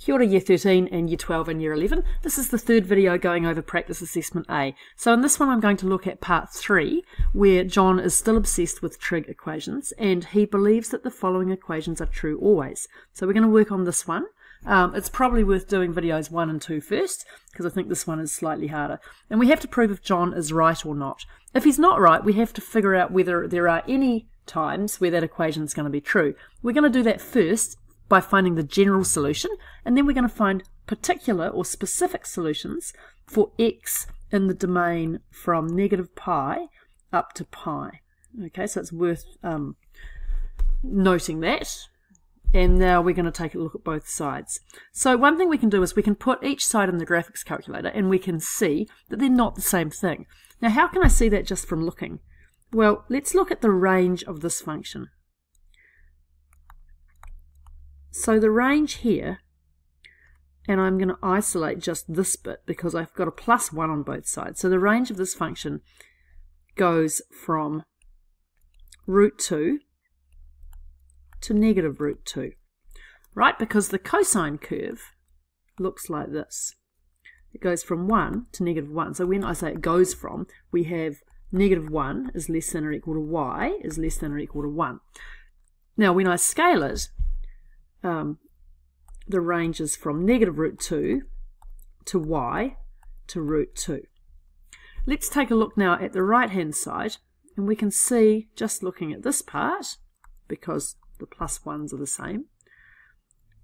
Kia ora Year 13 and Year 12 and Year 11. This is the third video going over Practice Assessment A. So in this one I'm going to look at part 3 where John is still obsessed with trig equations and he believes that the following equations are true always. So we're going to work on this one. Um, it's probably worth doing videos 1 and 2 first because I think this one is slightly harder. And we have to prove if John is right or not. If he's not right we have to figure out whether there are any times where that equation is going to be true. We're going to do that first by finding the general solution, and then we're going to find particular or specific solutions for x in the domain from negative pi up to pi. Okay, so it's worth um, noting that. And now we're going to take a look at both sides. So one thing we can do is we can put each side in the graphics calculator and we can see that they're not the same thing. Now how can I see that just from looking? Well, let's look at the range of this function. So the range here, and I'm going to isolate just this bit because I've got a plus 1 on both sides. So the range of this function goes from root 2 to negative root 2, right? Because the cosine curve looks like this. It goes from 1 to negative 1. So when I say it goes from, we have negative 1 is less than or equal to y is less than or equal to 1. Now when I scale it, um, the range is from negative root 2 to y to root 2. Let's take a look now at the right hand side and we can see just looking at this part because the plus ones are the same.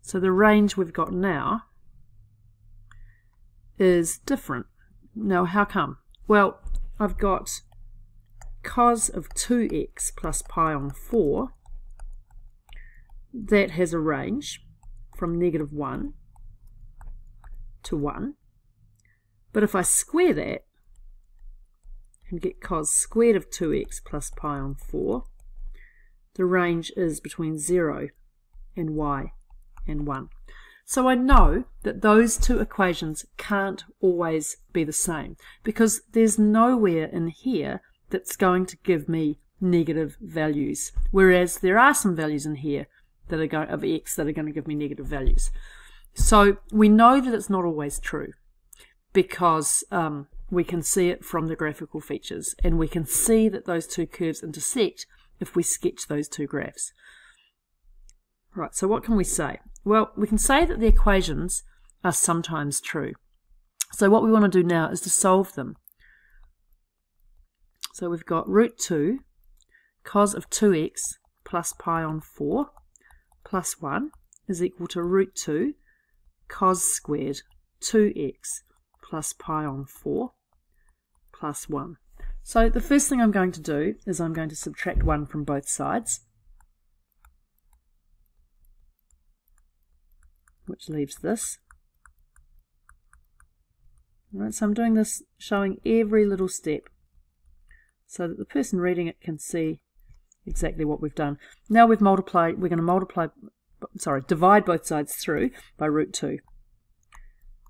So the range we've got now is different. Now how come? Well, I've got cos of 2x plus pi on 4 that has a range from negative 1 to 1. But if I square that and get cos squared of 2x plus pi on 4, the range is between 0 and y and 1. So I know that those two equations can't always be the same because there's nowhere in here that's going to give me negative values, whereas there are some values in here that are going of x that are going to give me negative values. So we know that it's not always true because um, we can see it from the graphical features and we can see that those two curves intersect if we sketch those two graphs. Right, so what can we say? Well, we can say that the equations are sometimes true. So what we want to do now is to solve them. So we've got root 2 cos of 2x plus pi on 4 plus 1 is equal to root 2 cos squared 2x plus pi on 4 plus 1. So the first thing I'm going to do is I'm going to subtract 1 from both sides, which leaves this. Right, so I'm doing this showing every little step so that the person reading it can see exactly what we've done. Now we've multiplied, we're going to multiply, sorry, divide both sides through by root 2.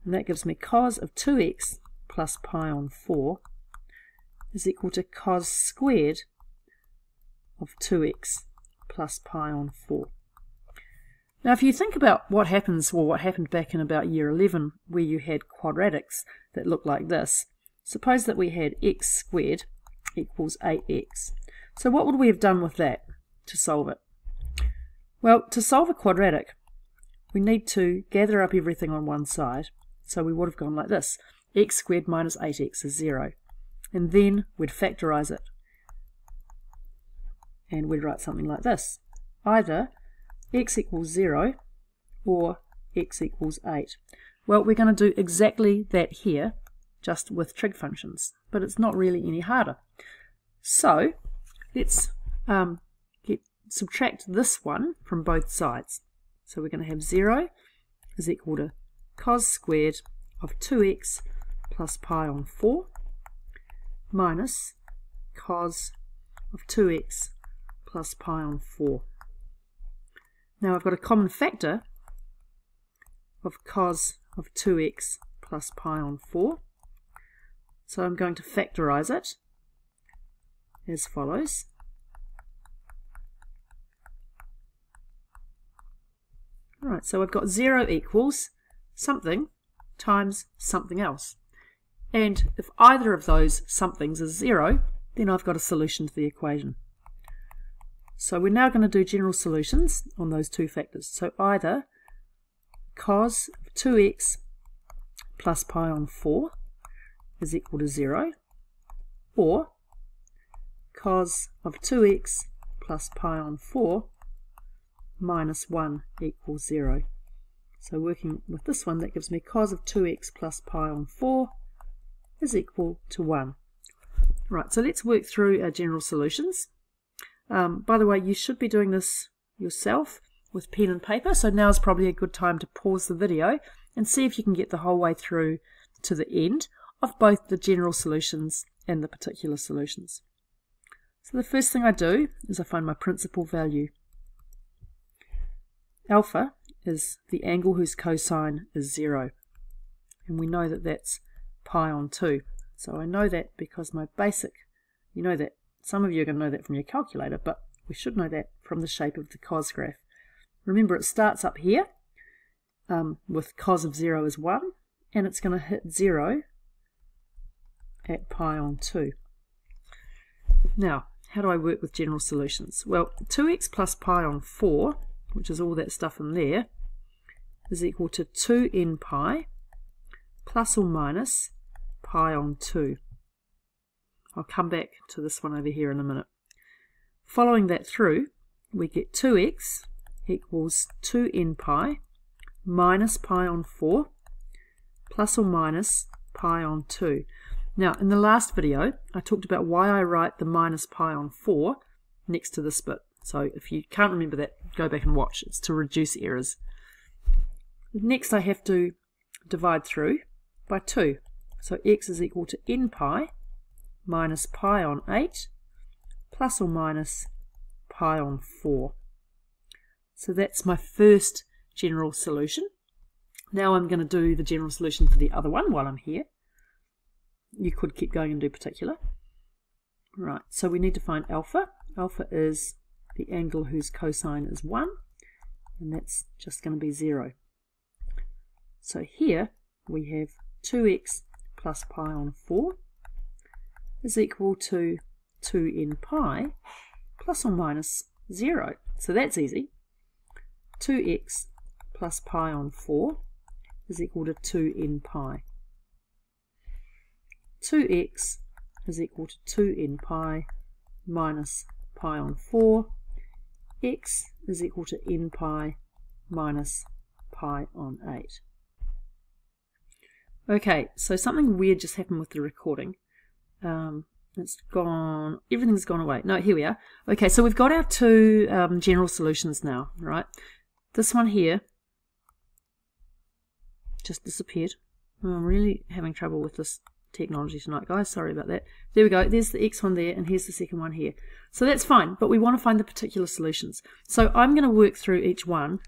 And that gives me cos of 2x plus pi on 4 is equal to cos squared of 2x plus pi on 4. Now if you think about what happens, or what happened back in about year 11 where you had quadratics that looked like this, suppose that we had x squared equals 8x. So what would we have done with that to solve it? Well, to solve a quadratic, we need to gather up everything on one side. So we would have gone like this. x squared minus 8x is 0. And then we'd factorize it. And we'd write something like this. Either x equals 0 or x equals 8. Well, we're going to do exactly that here, just with trig functions. But it's not really any harder. So let's um, get, subtract this one from both sides. So we're going to have 0 is equal to cos squared of 2x plus pi on 4 minus cos of 2x plus pi on 4. Now I've got a common factor of cos of 2x plus pi on 4. So I'm going to factorize it as follows. Alright, so I've got 0 equals something times something else. And if either of those somethings is 0, then I've got a solution to the equation. So we're now going to do general solutions on those two factors. So either cos 2x plus pi on 4 is equal to 0, or cos of 2x plus pi on 4 minus 1 equals 0. So working with this one, that gives me cos of 2x plus pi on 4 is equal to 1. Right, so let's work through our general solutions. Um, by the way, you should be doing this yourself with pen and paper, so now is probably a good time to pause the video and see if you can get the whole way through to the end of both the general solutions and the particular solutions. So the first thing I do is I find my principal value. Alpha is the angle whose cosine is 0. And we know that that's pi on 2. So I know that because my basic, you know that, some of you are going to know that from your calculator, but we should know that from the shape of the cos graph. Remember, it starts up here um, with cos of 0 is 1, and it's going to hit 0 at pi on 2. Now, how do I work with general solutions? Well, 2x plus pi on 4, which is all that stuff in there, is equal to 2n pi plus or minus pi on 2. I'll come back to this one over here in a minute. Following that through, we get 2x equals 2n pi minus pi on 4 plus or minus pi on 2. Now, in the last video, I talked about why I write the minus pi on 4 next to this bit. So if you can't remember that, go back and watch. It's to reduce errors. Next, I have to divide through by 2. So x is equal to n pi minus pi on 8 plus or minus pi on 4. So that's my first general solution. Now I'm going to do the general solution for the other one while I'm here. You could keep going and do particular. Right, so we need to find alpha. Alpha is the angle whose cosine is 1, and that's just going to be 0. So here we have 2x plus pi on 4 is equal to 2n pi plus or minus 0. So that's easy. 2x plus pi on 4 is equal to 2n pi. 2x is equal to 2n pi minus pi on 4. x is equal to n pi minus pi on 8. Okay, so something weird just happened with the recording. Um, it's gone, everything's gone away. No, here we are. Okay, so we've got our two um, general solutions now, right? This one here just disappeared. I'm really having trouble with this technology tonight, guys. Sorry about that. There we go. There's the X one there, and here's the second one here. So that's fine, but we want to find the particular solutions. So I'm going to work through each one.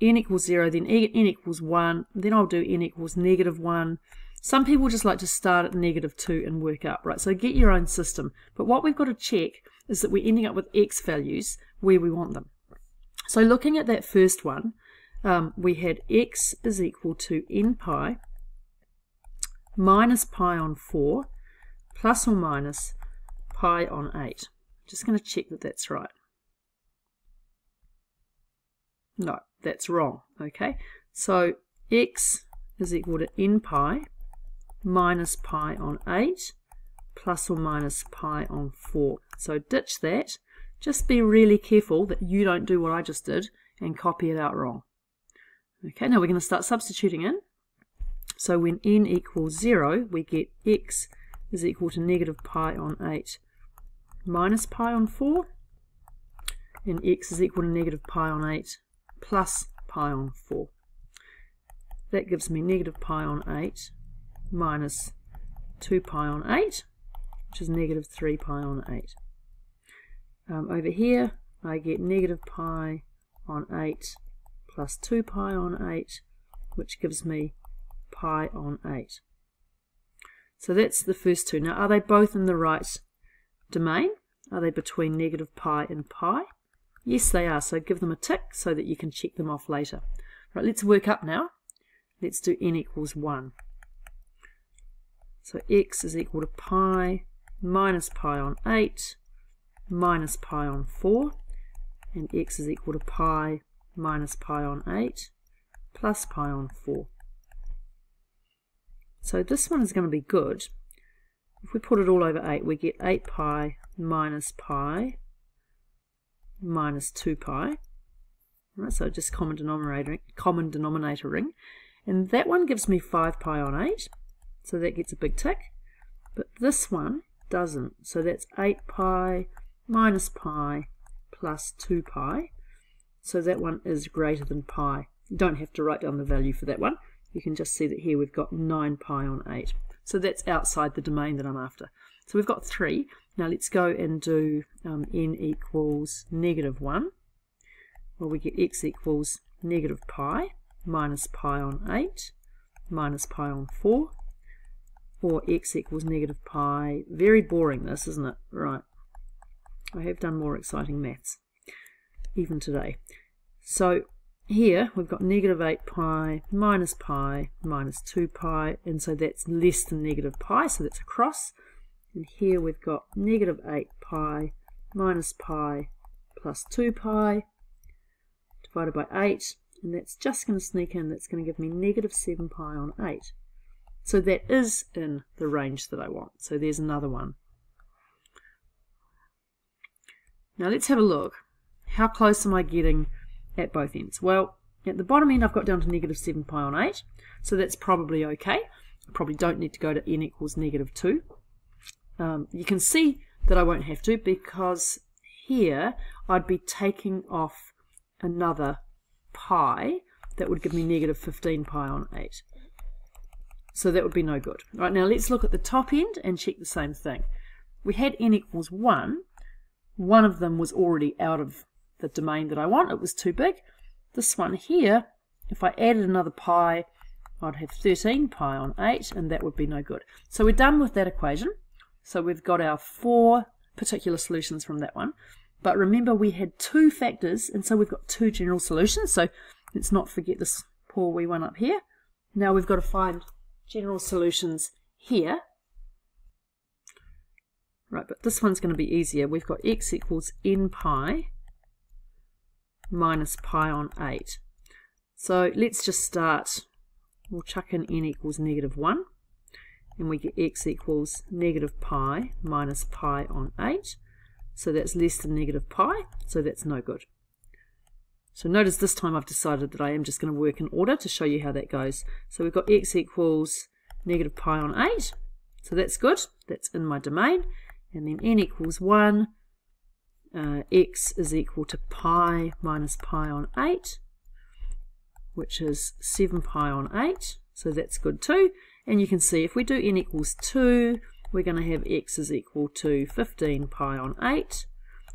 n equals 0, then n equals 1, then I'll do n equals negative 1. Some people just like to start at negative 2 and work up, right? So get your own system. But what we've got to check is that we're ending up with x values where we want them. So looking at that first one, um, we had x is equal to n pi minus pi on 4 plus or minus pi on 8. Just going to check that that's right. No, that's wrong. Okay, so x is equal to n pi minus pi on 8 plus or minus pi on 4. So ditch that. Just be really careful that you don't do what I just did and copy it out wrong. Okay, now we're going to start substituting in. So when n equals 0, we get x is equal to negative pi on 8 minus pi on 4, and x is equal to negative pi on 8 plus pi on 4. That gives me negative pi on 8 minus 2 pi on 8, which is negative 3 pi on 8. Um, over here, I get negative pi on 8 plus 2 pi on 8, which gives me pi on 8. So that's the first two. Now, are they both in the right domain? Are they between negative pi and pi? Yes, they are. So give them a tick so that you can check them off later. Right, let's work up now. let's do n equals 1. So x is equal to pi minus pi on 8 minus pi on 4 and x is equal to pi minus pi on 8 plus pi on 4. So this one is going to be good. If we put it all over 8, we get 8 pi minus pi minus 2 pi. Right, so just common denominator, common denominator ring. And that one gives me 5 pi on 8, so that gets a big tick. But this one doesn't, so that's 8 pi minus pi plus 2 pi. So that one is greater than pi. You don't have to write down the value for that one. You can just see that here we've got 9 pi on 8. So that's outside the domain that I'm after. So we've got 3. Now let's go and do um, n equals negative 1. Well, we get x equals negative pi minus pi on 8 minus pi on 4 or x equals negative pi. Very boring this, isn't it? Right. I have done more exciting maths, even today. So here we've got negative 8 pi minus pi minus 2 pi, and so that's less than negative pi, so that's a cross. And here we've got negative 8 pi minus pi plus 2 pi divided by 8, and that's just going to sneak in, that's going to give me negative 7 pi on 8. So that is in the range that I want. So there's another one. Now let's have a look. How close am I getting at both ends? Well, at the bottom end I've got down to negative 7 pi on 8, so that's probably okay. I probably don't need to go to n equals negative 2. Um, you can see that I won't have to because here I'd be taking off another pi that would give me negative 15 pi on 8. So that would be no good. Right now let's look at the top end and check the same thing. We had n equals 1. One of them was already out of the domain that I want. It was too big. This one here, if I added another pi, I'd have 13 pi on 8, and that would be no good. So we're done with that equation. So we've got our four particular solutions from that one. But remember, we had two factors, and so we've got two general solutions. So let's not forget this poor wee one up here. Now we've got to find general solutions here. Right, but this one's going to be easier. We've got x equals n pi minus pi on 8. So let's just start. We'll chuck in n equals negative 1 and we get x equals negative pi minus pi on 8. So that's less than negative pi, so that's no good. So notice this time I've decided that I am just going to work in order to show you how that goes. So we've got x equals negative pi on 8, so that's good, that's in my domain. And then n equals 1, uh, x is equal to pi minus pi on 8, which is 7 pi on 8, so that's good too. And you can see if we do n equals 2, we're going to have x is equal to 15 pi on 8.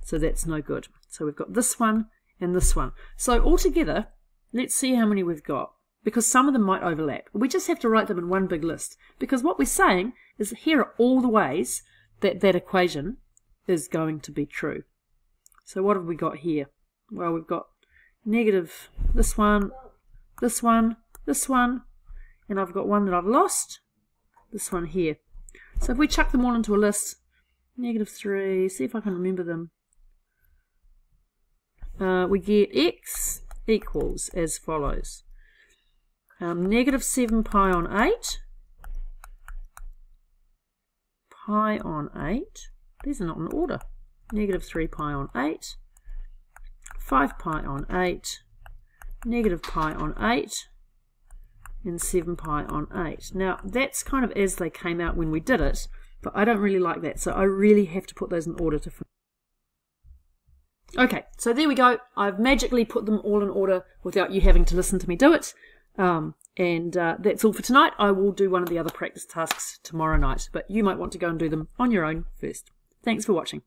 So that's no good. So we've got this one and this one. So altogether, let's see how many we've got. Because some of them might overlap. We just have to write them in one big list. Because what we're saying is here are all the ways that that equation is going to be true. So what have we got here? Well, we've got negative this one, this one, this one, and I've got one that I've lost, this one here. So if we chuck them all into a list, negative 3, see if I can remember them. Uh, we get x equals as follows. Um, negative 7 pi on 8, pi on 8, these are not in order, negative 3 pi on 8, 5 pi on 8, negative pi on 8, and 7 pi on 8. Now, that's kind of as they came out when we did it, but I don't really like that, so I really have to put those in order to Okay, so there we go. I've magically put them all in order without you having to listen to me do it. Um, and uh, that's all for tonight. I will do one of the other practice tasks tomorrow night, but you might want to go and do them on your own first. Thanks for watching.